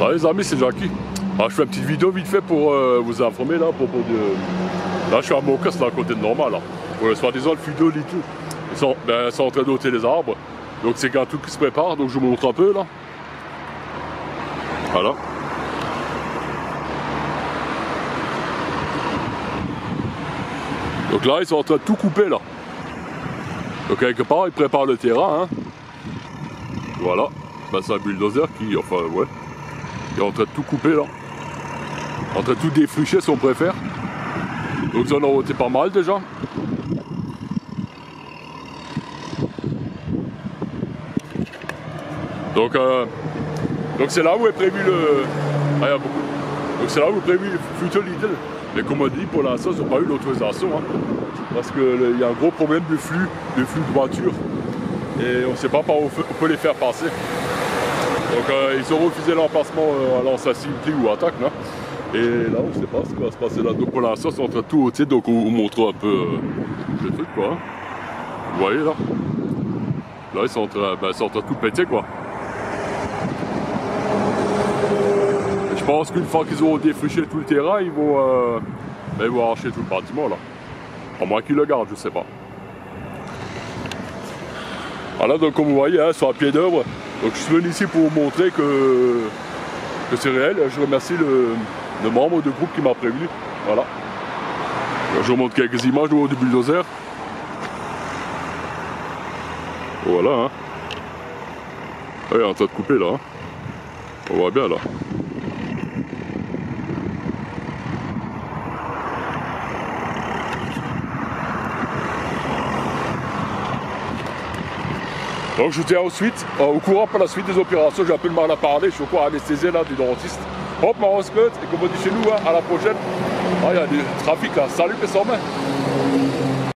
Salut les amis, c'est Jackie. Ah, je fais une petite vidéo vite fait pour euh, vous informer là, pour, pour. Là, je suis à Mocas, là, à côté de Normal, là. Ouais, soit-disant, le Fido et tout. Ils sont, ben, ils sont en train d'ôter les arbres. Donc, c'est qu'un truc qui se prépare, donc je vous montre un peu, là. Voilà. Donc là, ils sont en train de tout couper, là. Donc, quelque part, ils préparent le terrain, hein. Voilà. Ben, c'est un bulldozer qui, enfin, ouais, qui est en train de tout couper, là. En train de tout défricher, si on préfère. Donc, ça en a ôté pas mal, déjà. Donc, euh, donc c'est là où est prévu le. Ah, il y a beaucoup. Donc c'est là où est prévu le futur Lidl. Mais comme on dit, pour l'instant, ils n'ont pas eu l'autorisation. Hein, parce qu'il y a un gros problème de flux, de flux de voitures. Et on ne sait pas par où on peut les faire passer. Donc euh, ils ont refusé l'emplacement euh, à l'ancien ou attaque. Là. Et là, on ne sait pas ce qui va se passer là. Donc pour l'instant, c'est en train de tout ôter. Donc on vous montre un peu euh, le truc, quoi. Vous voyez là? Là, ils sont en train, ben, sont de tout péter, quoi. Je pense qu'une fois qu'ils auront défriché tout le terrain, ils vont, euh, ben, ils vont arracher tout le bâtiment là. À moins qu'ils le gardent, je sais pas. Voilà, donc comme vous voyez, hein, sur un pied d'œuvre. Donc je suis venu ici pour vous montrer que, que c'est réel. Je remercie le, le, membre du groupe qui m'a prévenu. Voilà. Je vous montre quelques images du bulldozer. Voilà. Hein. Ah, il est en train de couper là. Hein. On voit bien là. Donc je tiens ensuite euh, au courant pour la suite des opérations. J'ai un peu de mal à parler, je suis encore anesthésié là du dentiste. Hop, ma et comme on dit chez nous, hein, à la prochaine. Ah, il y a du trafic là. Salut, les